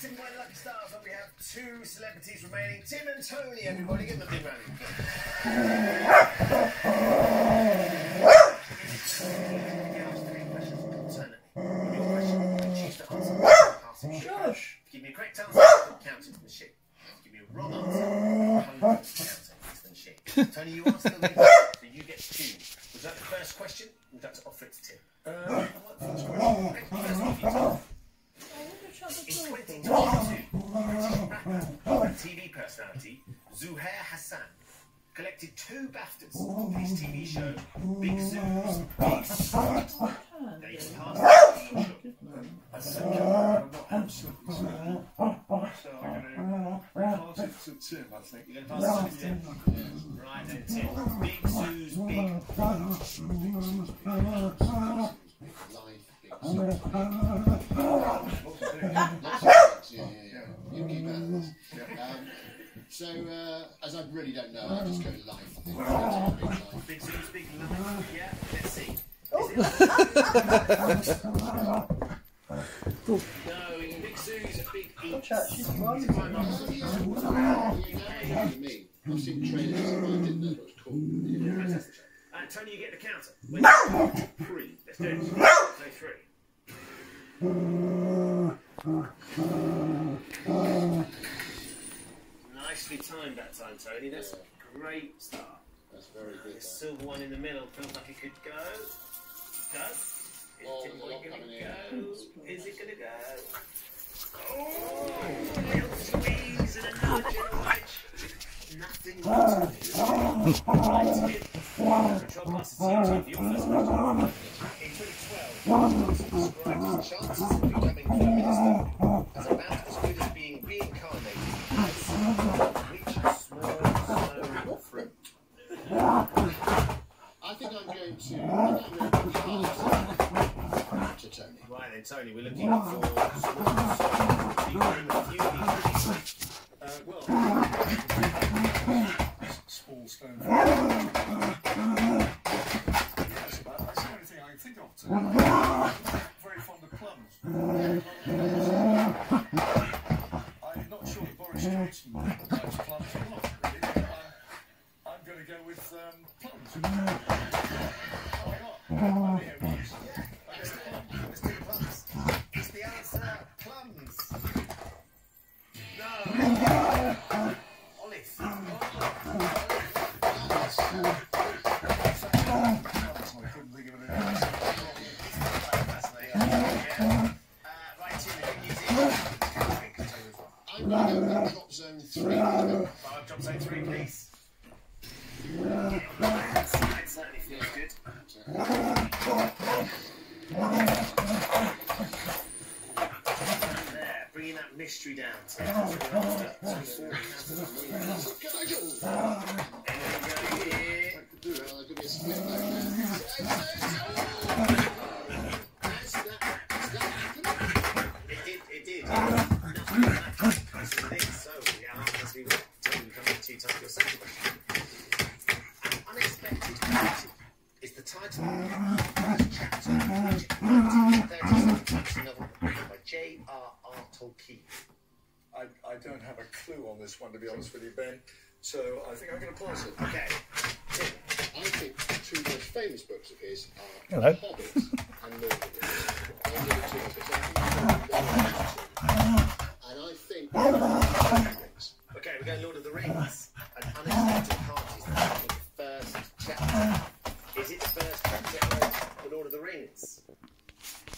to my lucky stars where we have two celebrities remaining. Tim and Tony, everybody, give them a big round. Give me a correct answer, count into the. Give me a wrong answer, counting the. Tony, you asked the so you get to choose. Was that the first question? Was that to offer it to Tim? Uh, first question. First question. In 2022, British TV personality Zuhair Hassan collected two BAFTAs for his TV show Big Zuu's Big Secret. Now you can pass that. I said, I'm not absolutely certain. So I'm going to pass it to Tim, I think. Right then, Tim. Big Zuu's Big. You keep at this. Um, so, uh, as I really don't know, I'll just go live. Big I Tony, you get the counter. Wait, three. Let's do it. Say three. Nicely timed that time, Tony. That's yeah. great start. That's very good. There's still one in the middle. Feels like it could go. Does. Is, oh, it going to go? Is it going to go? Oh, a little squeeze and another little wedge. Nothing wrong. Control past the CRT of your first match. It took 12. Tony. We're looking for people. Uh, well, small stone. That's that's the only thing I can think of. To, very fond of plums. I'm not sure Boris Johnson Zone three, please. Certainly feels good. There, bringing that mystery down. Tim. Uh, That's what we're after. So four counts. Can I go? Anything going here? I could do it. Well, there could be a split back there. That's that. That's that happened. It did, it did. Nothing like that. So it is. So, yeah, as we were telling you, coming to you to ask your second question. An unexpected party is the title of the chapter in the 1937 fantasy novel by J.R.R. Tolkien. I, I don't have a clue on this one, to be honest with you, Ben. So I think I'm going to pass it. Okay. Tim, I think the two most famous books of his are Hello. Hobbit and Lord of the Rings. Those are the two books I think And I think Lord of the Rings. Okay, we're going Lord of the Rings. An unexpected party is the title of the first chapter. Is it the first chapter of The Lord of the Rings?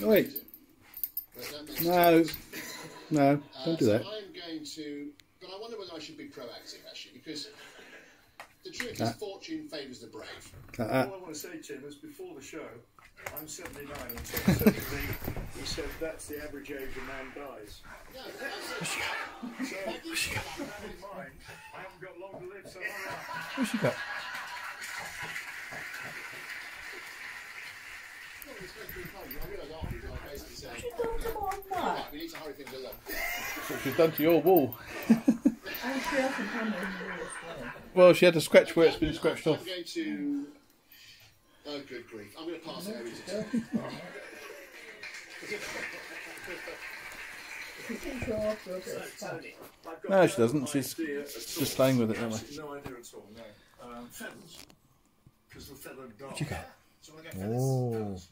it. Wait. But No. sense. No, Uh, don't do uh, so that. I'm going to, but I wonder whether I should be proactive actually, because the truth is, uh. fortune favours the brave. Like All. I want to say, Tim, is before the show, I'm 79, and Tim said to me, he said that's the average age a man dies. No, So, bear in mind, I haven't got long to live, so hurry up. What's she got? I realise afterwards I basically say, Oh, come on, what? Right, we need to hurry things along. What she's done to your wall. Oh, she hasn't done it in years, well. Well, she had to scratch where it's been scratched I'm off. going to. Oh, good grief! I'm going to pass it over to Tim. She thinks you're after a bit of fun. Tony, No, she doesn't. She's idea at all. just playing with it, don't we? No idea at all, no. Um, feathers. Because the feather dog. What you got? Do you want to go for Oh. this?